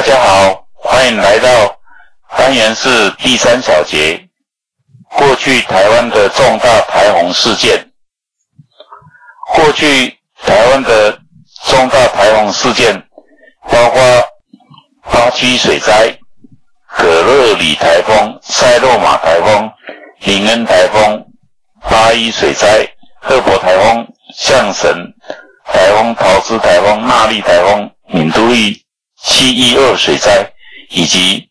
大家好，欢迎来到单元是第三小节。过去台湾的重大台洪事件，过去台湾的重大台洪事件，包括八区水灾、葛勒里台风、塞洛马台风、林恩台风、八一水灾、赫伯台风、象神台风、桃枝台风、纳利台风、敏都利七一二水灾，以及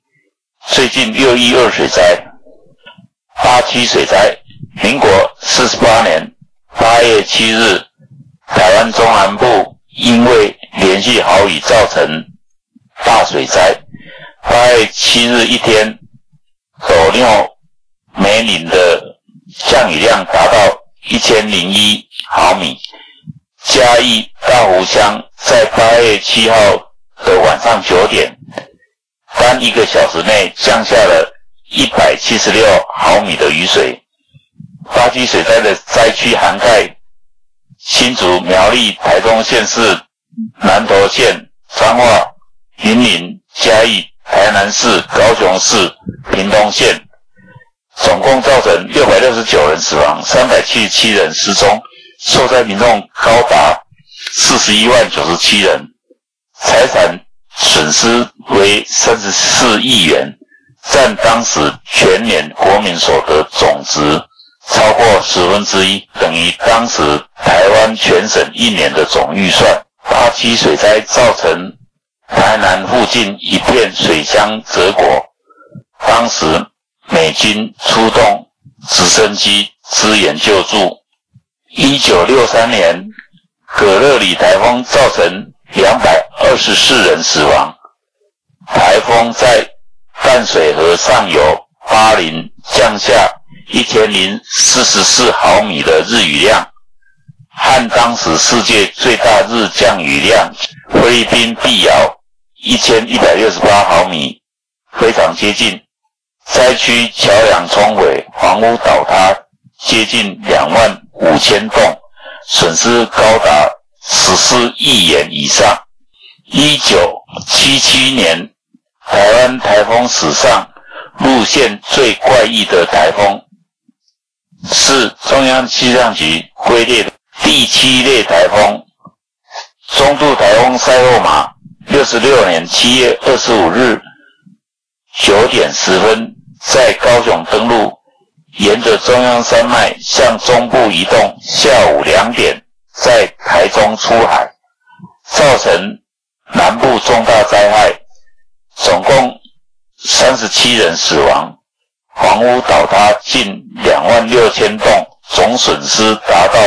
最近六一二水灾。八七水灾，民国四十八年八月七日，台湾中南部因为连续豪雨造成大水灾。八月七日一天，斗六梅岭的降雨量达到一千零一毫米。嘉义大湖乡在八月七号的晚上九点，单一个小时内降下了。一百七十六毫米的雨水，八级水灾的灾区涵盖新竹、苗栗、台中县市、南投县、彰化、云林、嘉义、台南市、高雄市、屏东县，总共造成六百六十九人死亡，三百七十七人失踪，受灾民众高达四十一万九十七人，财产损失为三十四亿元。占当时全年国民所得总值超过十分之一，等于当时台湾全省一年的总预算。八七水灾造成台南附近一片水乡泽国，当时美军出动直升机支援救助。一九六三年，葛勒里台风造成两百二十四人死亡。台风在淡水河上游巴林降下一千零四十四毫米的日雨量，和当时世界最大日降雨量菲律宾碧瑶一千一百六十八毫米非常接近。灾区桥梁冲毁，房屋倒塌接近两万五千栋，损失高达十四亿元以上。一九七七年。台湾台风史上路线最怪异的台风，是中央气象局归列的第七类台风——中度台风塞洛马。六十六年七月二十五日九点十分，在高雄登陆，沿着中央山脉向中部移动。下午两点，在台中出海，造成南部重大灾害。总共三十七人死亡，房屋倒塌近两万六千栋，总损失达到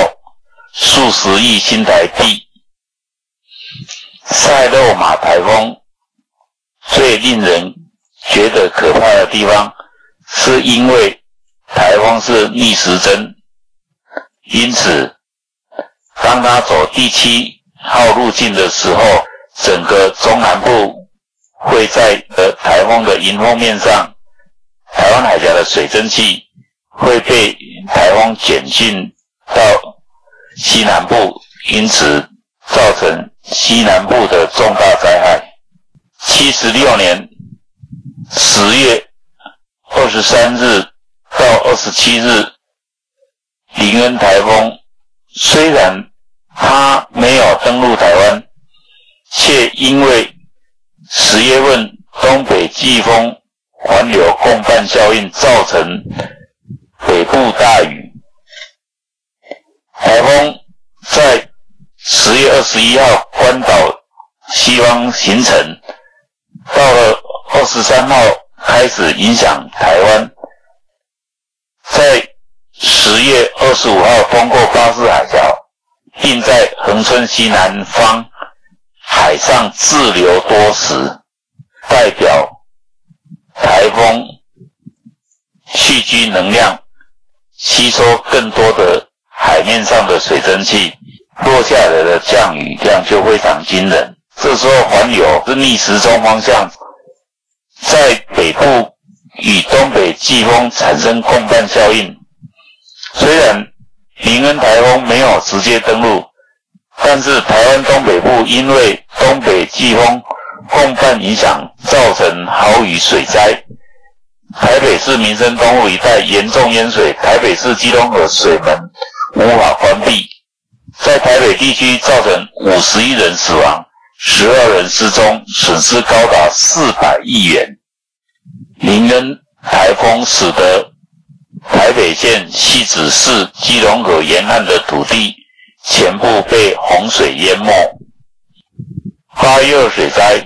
数十亿新台币。塞洛马台风最令人觉得可怕的地方，是因为台风是逆时针，因此当它走第七号路径的时候，整个中南部。会在呃台风的迎风面上，台湾海峡的水蒸气会被台风卷进到西南部，因此造成西南部的重大灾害。七十六年十月二十三日到二十七日，林恩台风虽然它，因为十月份东北季风环流共伴效应造成北部大雨。台风在十月二十一号关岛西方形成，到了二十三号开始影响台湾，在十月二十五号通过巴士海峡，并在恒春西南方。海上滞留多时，代表台风蓄积能量，吸收更多的海面上的水蒸气，落下来的降雨量就非常惊人。这时候环流是逆时钟方向，在北部与东北季风产生共伴效应。虽然林恩台风没有直接登陆。但是台湾东北部因为东北季风共犯影响，造成豪雨水灾。台北市民生东路一带严重淹水，台北市基隆河水门无法关闭，在台北地区造成五十一人死亡，十二人失踪，损失高达四百亿元。林恩台风使得台北县西子市基隆河沿岸的土地全部被洪水淹没。八月二水灾，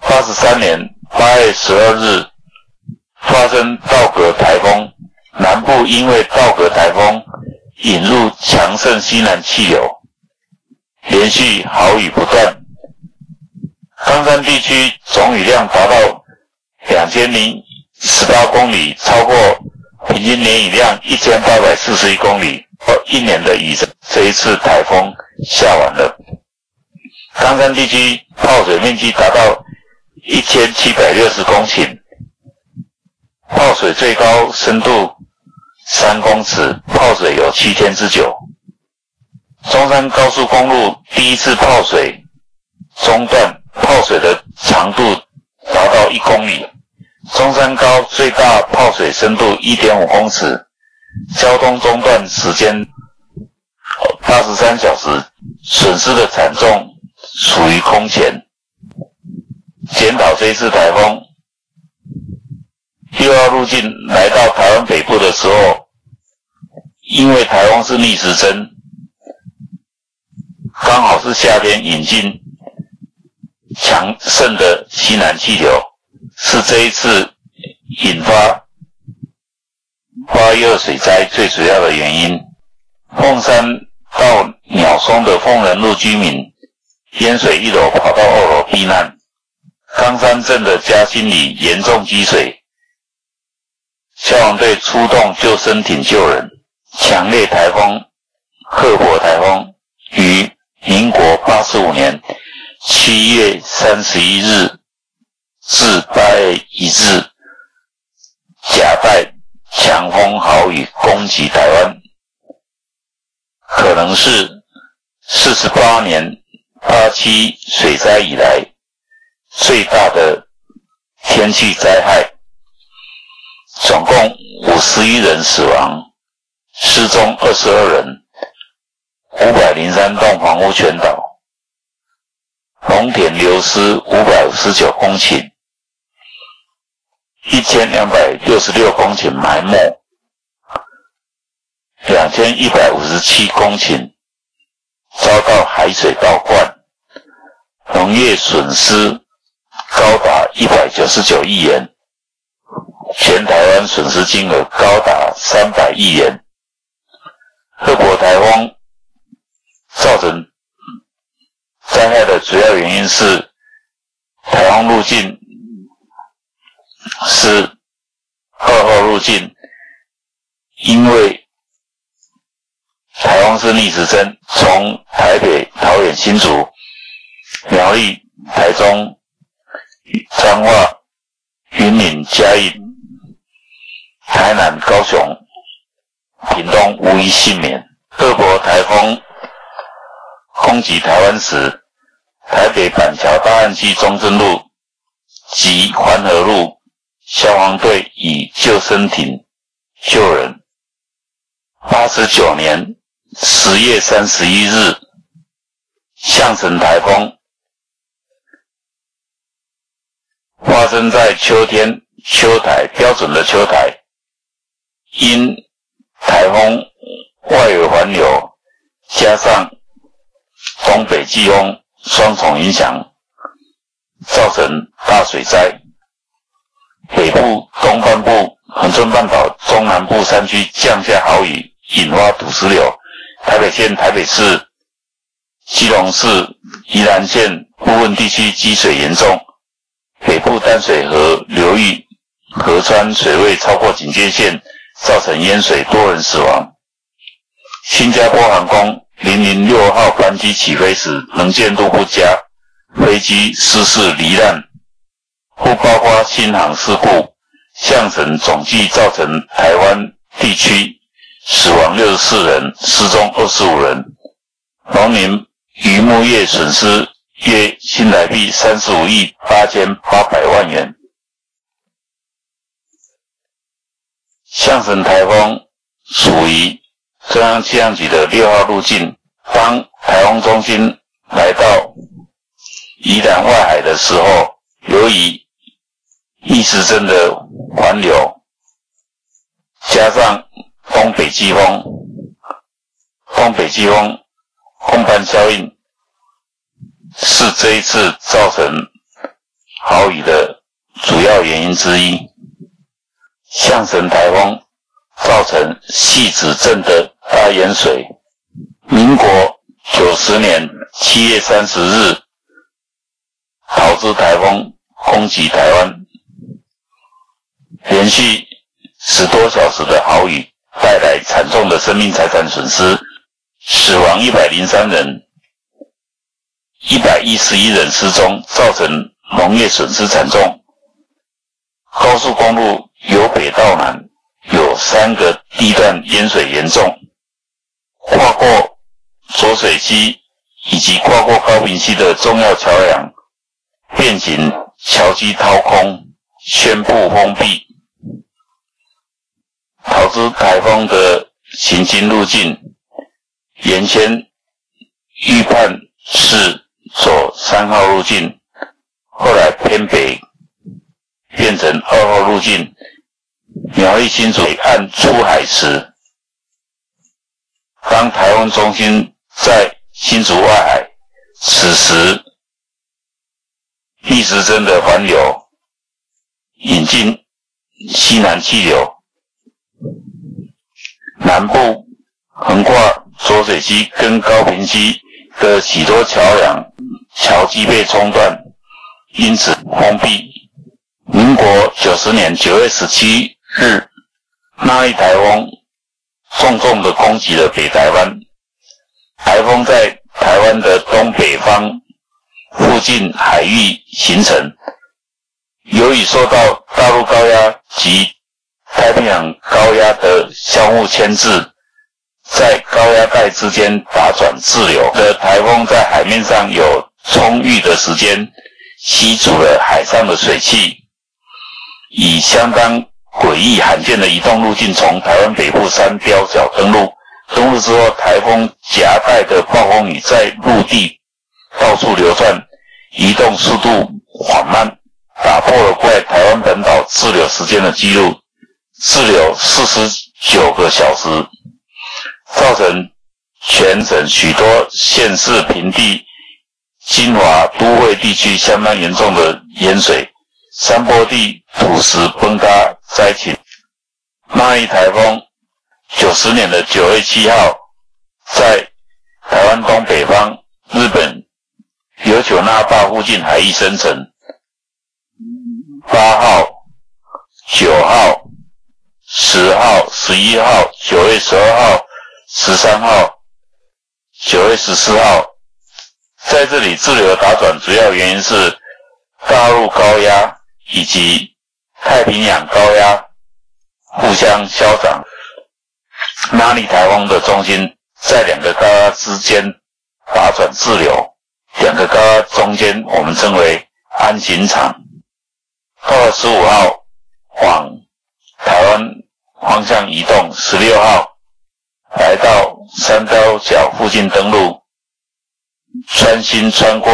八十三年八月十二日发生道格台风，南部因为道格台风引入强盛西南气流，连续豪雨不断，冈山地区总雨量达到。两千零十八公里，超过平均年雨量一千八百四十一公里。一年的雨，这一次台风下完了。冈山地区泡水面积达到一千七百六十公顷，泡水最高深度三公尺，泡水有七天之久。中山高速公路第一次泡水中断，泡水的长度达到一公里。中山高最大泡水深度一点五公尺，交通中断时间八十三小时，损失的惨重属于空前。检讨这一次台风六号路径来到台湾北部的时候，因为台风是逆时针，刚好是夏天引进强盛的西南气流。是这一次引发八一二水灾最主要的原因。凤山到鸟松的凤人路居民淹水一楼跑到二楼避难。冈山镇的嘉兴里严重积水，消防队出动救生艇救人。强烈台风赫伯台风于民国八十五年七月三十一日。自八月一日，夹带强风豪雨攻击台湾，可能是四十八年八七水灾以来最大的天气灾害，总共五十一人死亡，失踪二十二人，五百零三栋房屋全倒，农田流失五百五十九公顷。一千两百六十六公顷埋没，千一百五十七公顷遭到海水倒灌，农业损失高达一百九十九亿元，全台湾损失金额高达三百亿元。赫伯台风造成灾害的主要原因是台风路径。是二号路径，因为台湾是逆时针，从台北、桃园、新竹、苗栗、台中、彰化、云林、嘉义、台南、高雄、屏东无一幸免。各国台风轰击台湾时，台北板桥大安区中正路及环河路。消防队以救生艇救人。八十九年十月三十一日，象神台风发生在秋天秋台标准的秋台，因台风外围环流加上东北季风双重影响，造成大水灾。北部、东半部、恒春半岛、中南部山区降下豪雨，引发土石流。台北县、台北市、基隆市、宜兰县部分地区积水严重。北部淡水河流域河川水位超过警戒线，造成淹水，多人死亡。新加坡航空零零六号班机起飞时能见度不佳，飞机失事罹难。不包括新航事故，象神总计造成台湾地区死亡六十四人，失踪二十五人，农民渔牧业损失约新台币三十五亿八千八百万元。象神台风属于中央气象局的六号路径。当台风中心来到宜兰外海的时候，由于逆时针的环流，加上东北季风，东北季风空盘效应，是这一次造成豪雨的主要原因之一。象神台风造成细子镇的大淹水。民国九十年七月三十日，桃之台风空袭台湾，连续十多小时的豪雨带来惨重的生命财产损失，死亡一百零三人，一百一十一人失踪，造成农业损失惨重。高速公路由北到南有三个地段淹水严重，跨过。浊水溪以及跨过高平溪的重要桥梁变形，桥基掏空，宣布封闭。桃之台风的行经路径，原先预判是走三号路径，后来偏北变成二号路径。苗栗新竹岸出海时，当台风中心。在新竹外海，此时逆时针的环流引进西南气流，南部横跨浊水溪跟高平溪的许多桥梁桥基被冲断，因此封闭。民国九十年九月十七日，那一台风重重的攻击了北台湾。台风在台湾的东北方附近海域形成，由于受到大陆高压及太平洋高压的相互牵制，在高压带之间打转自流的台风，在海面上有充裕的时间吸住了海上的水汽，以相当诡异罕见的移动路径，从台湾北部山标角登陆。登陆之后，台风夹带的暴风雨在陆地到处流转，移动速度缓慢，打破了在台湾本岛滞留时间的记录，滞留四十九个小时，造成全省许多县市平地、金华都会地区相当严重的淹水，山坡地土石崩塌灾情。那一台风。九十年的九月七号，在台湾东北方日本有九那霸附近海域生成。八号、九号、十号、十一号、九月十二号、十三号、九月十四号，在这里滞留打转，主要原因是大陆高压以及太平洋高压互相消长。那里台风的中心在两个高压之间打转滞留，两个高压中间我们称为安行场。到了十五号往台湾方向移动，十六号来到三刀角附近登陆，穿心穿过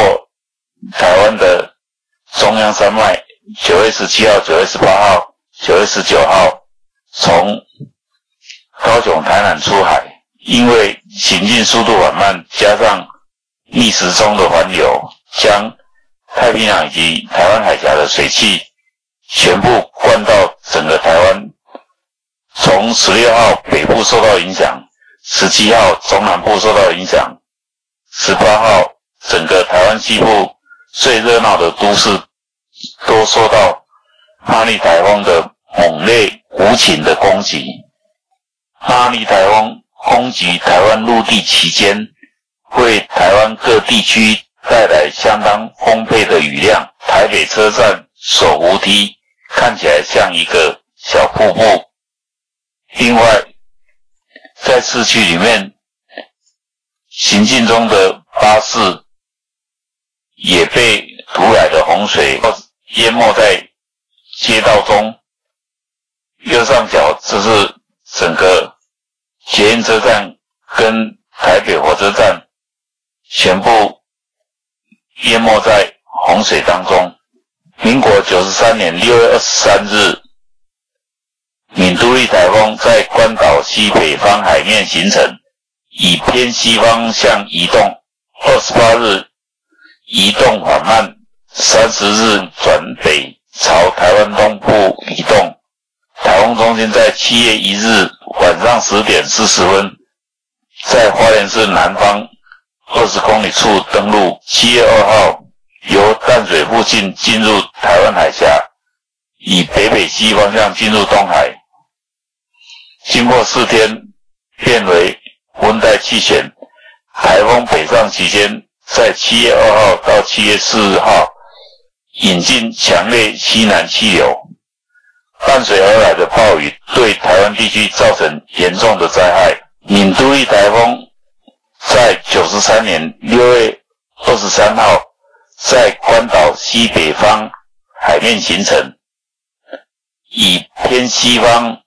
台湾的中央山脉。九月十七号、九月十八号、九月十九号从。高雄、台南出海，因为行进速度缓慢，加上逆时钟的环流，将太平洋以及台湾海峡的水汽全部灌到整个台湾。从十六号北部受到影响，十七号中南部受到影响，十八号整个台湾西部最热闹的都市都受到哈利台风的猛烈无情的攻击。哈利台风攻击台湾陆地期间，为台湾各地区带来相当丰沛的雨量。台北车站手扶梯看起来像一个小瀑布。另外，在市区里面行进中的巴士也被突来的洪水淹没在街道中。右上角这是整个捷运车站跟台北火车站全部淹没在洪水当中。民国九十三年六月二十三日，闽都利台风在关岛西北方海面形成，以偏西方向移动。二十八日移动缓慢，三十日转北朝台湾东部移动。台风中心在七月一日晚上十点四十分，在花莲市南方二十公里处登陆。七月二号，由淡水附近进入台湾海峡，以北北西方向进入东海。经过四天，变为温带气旋。台风北上期间，在七月二号到七月四号，引进强烈西南气流。伴随而来的暴雨，对台湾地区造成严重的灾害。闽都利台风在九十三年六月二十三号在关岛西北方海面形成，以偏西方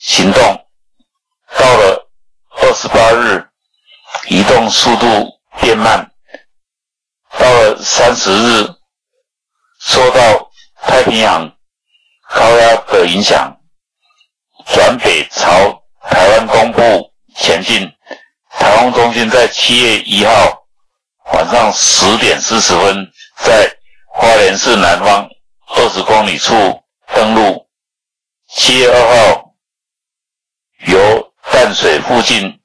行动，到了二十八日，移动速度变慢，到了三十日，受到太平洋。高压的影响，转北朝台湾东部前进。台风中心在七月一号晚上十点四十分，在花莲市南方二十公里处登陆。七月二号水附近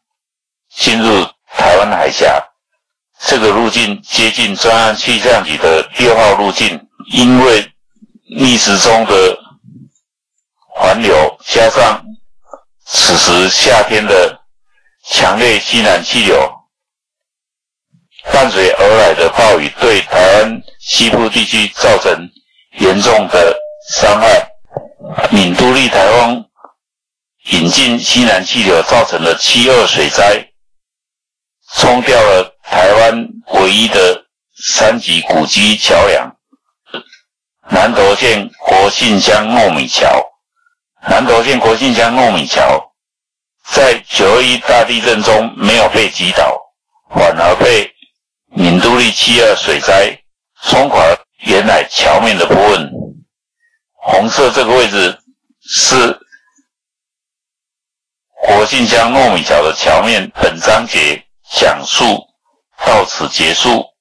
进入台湾海峡，这个路径接近中央气象局的六号路径，因为历史中的。环流加上此时夏天的强烈西南气流，伴随而来的暴雨，对台湾西部地区造成严重的伤害。闽都利台风引进西南气流，造成了七二水灾，冲掉了台湾唯一的三级古迹桥梁——南投县国信乡糯米桥。南投县国信乡糯米桥在九二一大地震中没有被击倒，反而被闽都利七二水灾冲垮原来桥面的部分。红色这个位置是国信乡糯米桥的桥面。本章节讲述到此结束。